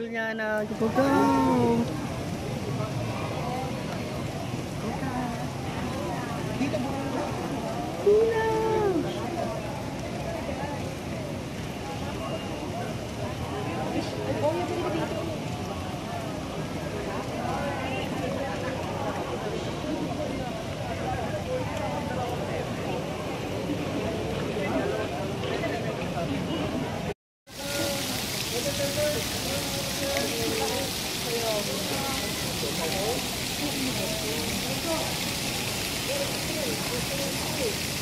hasilnya anak dipotong Thank you.